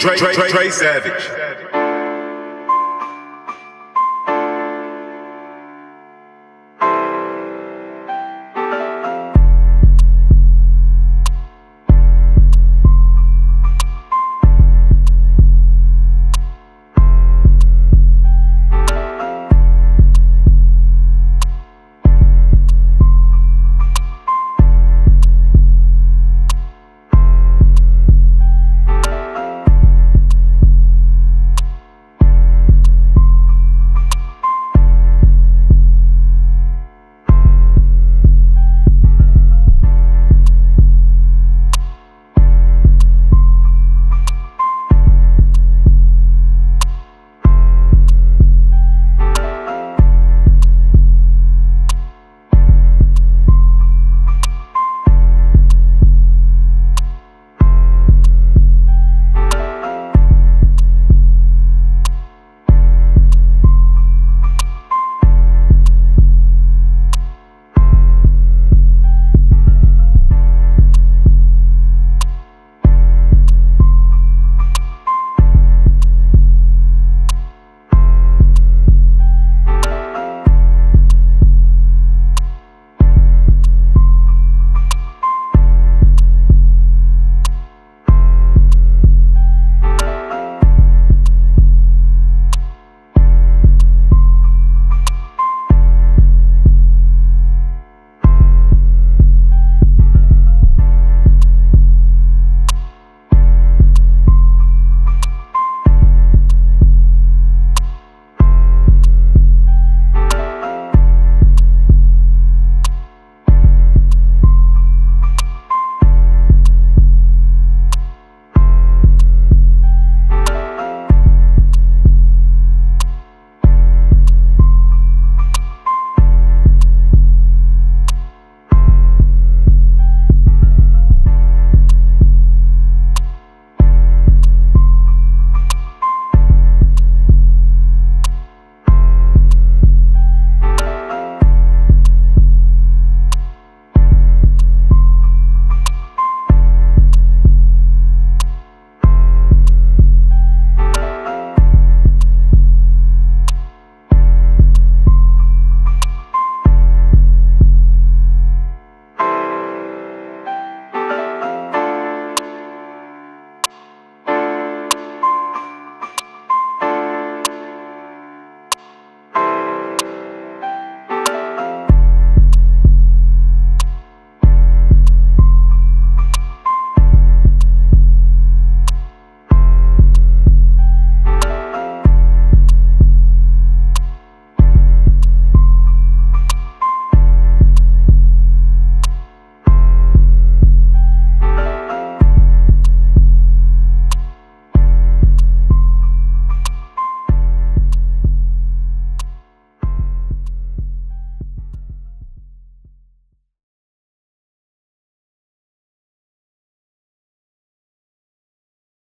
Trey, Trey, Trey Savage.